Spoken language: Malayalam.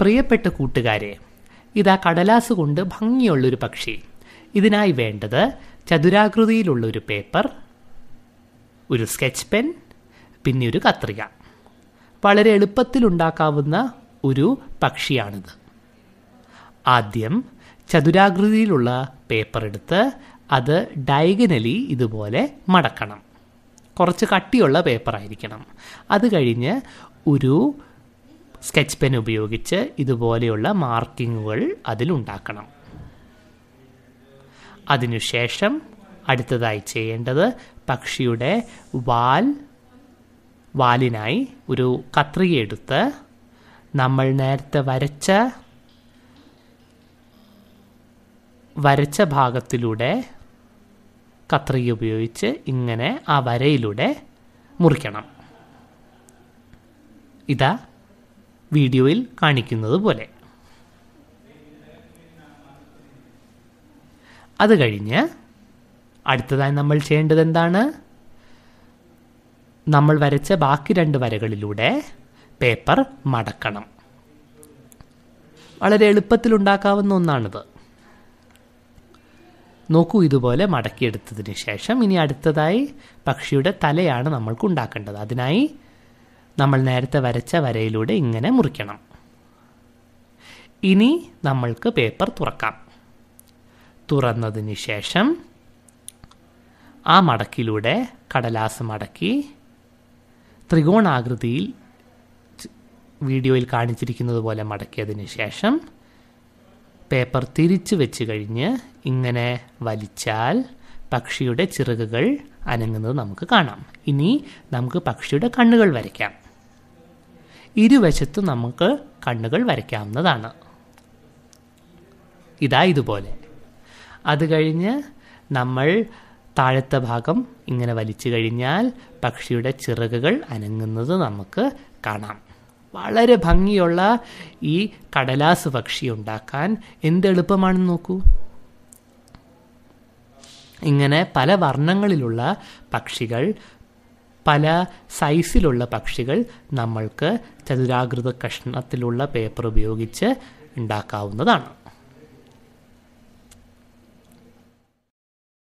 പ്രിയപ്പെട്ട കൂട്ടുകാരെ ഇതാ കടലാസ് കൊണ്ട് ഭംഗിയുള്ളൊരു പക്ഷി. ഇതിനായി വേണ്ടത് ചതുരാകൃതിയിലുള്ള ഒരു പേപ്പർ ഒരു സ്കെച്ച് പെൻ പിന്നെ ഒരു കത്രിക. വളരെ എളുപ്പത്തിൽ ഉണ്ടാക്കാവുന്ന ഒരു പക്ഷിയാണിത്. ആദ്യം ചതുരാകൃതിയിലുള്ള പേപ്പർ എടുത്ത് അത് ഡയഗനലി ഇതുപോലെ മടക്കണം. കുറച്ച് കട്ടിയുള്ള പേപ്പർ ആയിരിക്കണം അത് കഴിഞ്ഞ് ഒരു സ്കെച്ച് പെൻ ഉപയോഗിച്ച് ഇതുപോലെയുള്ള മാർക്കിങ്ങുകൾ അതിലുണ്ടാക്കണം. അതിനുശേഷം അടുത്തതായി ചെയ്യേണ്ടത് പക്ഷിയുടെ വാൽ വാലിനായി ഒരു കത്രിക എടുത്ത് നമ്മൾ നേരത്തെ വരച്ച വരച്ച ഭാഗത്തിലൂടെ കത്രിക ഉപയോഗിച്ച് ഇങ്ങനെ ആ വരയിലൂടെ മുറിക്കണം. ഇതാ വീഡിയോയിൽ കാണിക്കുന്നത് പോലെ. അത് കഴിഞ്ഞ് അടുത്തതായി നമ്മൾ ചെയ്യേണ്ടത് എന്താണ്? നമ്മൾ വരച്ച ബാക്കി രണ്ട് വരകളിലൂടെ പേപ്പർ മടക്കണം. വളരെ എളുപ്പത്തിൽ ഉണ്ടാക്കാവുന്ന ഒന്നാണിത്. നോക്കൂ ഇതുപോലെ മടക്കിയെടുത്തതിന് ശേഷം ഇനി അടുത്തതായി പക്ഷിയുടെ തലയാണ് നമ്മൾക്ക് ഉണ്ടാക്കേണ്ടത്. അതിനായി നമ്മൾ നേരത്തെ വരച്ച വരയിലൂടെ ഇങ്ങനെ മുറിക്കണം. ഇനി നമ്മൾക്ക് പേപ്പർ തുറക്കാം. തുറന്നതിന് ശേഷം ആ മടക്കിലൂടെ കടലാസ് മടക്കി ത്രികോണാകൃതിയിൽ വീഡിയോയിൽ കാണിച്ചിരിക്കുന്നത് പോലെ മടക്കിയതിന് ശേഷം പേപ്പർ തിരിച്ചു വെച്ച് കഴിഞ്ഞ് ഇങ്ങനെ വലിച്ചാൽ പക്ഷിയുടെ ചിറകുകൾ അനങ്ങുന്നത് നമുക്ക് കാണാം. ഇനി നമുക്ക് പക്ഷിയുടെ കണ്ണുകൾ വരയ്ക്കാം. ഇരുവശത്തും നമുക്ക് കണ്ണുകൾ വരയ്ക്കാവുന്നതാണ്. ഇതാ ഇതുപോലെ. അത് കഴിഞ്ഞ് നമ്മൾ താഴത്തെ ഭാഗം ഇങ്ങനെ വലിച്ചു കഴിഞ്ഞാൽ പക്ഷിയുടെ ചിറകുകൾ അനങ്ങുന്നത് നമുക്ക് കാണാം. വളരെ ഭംഗിയുള്ള ഈ കടലാസ് പക്ഷി ഉണ്ടാക്കാൻ എന്ത് എളുപ്പമാണെന്ന് നോക്കൂ. ഇങ്ങനെ പല വർണങ്ങളിലുള്ള പക്ഷികൾ പല സൈസിലുള്ള പക്ഷികൾ നമ്മൾക്ക് ചതുരാകൃത കഷ്ണത്തിലുള്ള പേപ്പർ ഉപയോഗിച്ച് ഉണ്ടാക്കാവുന്നതാണ്.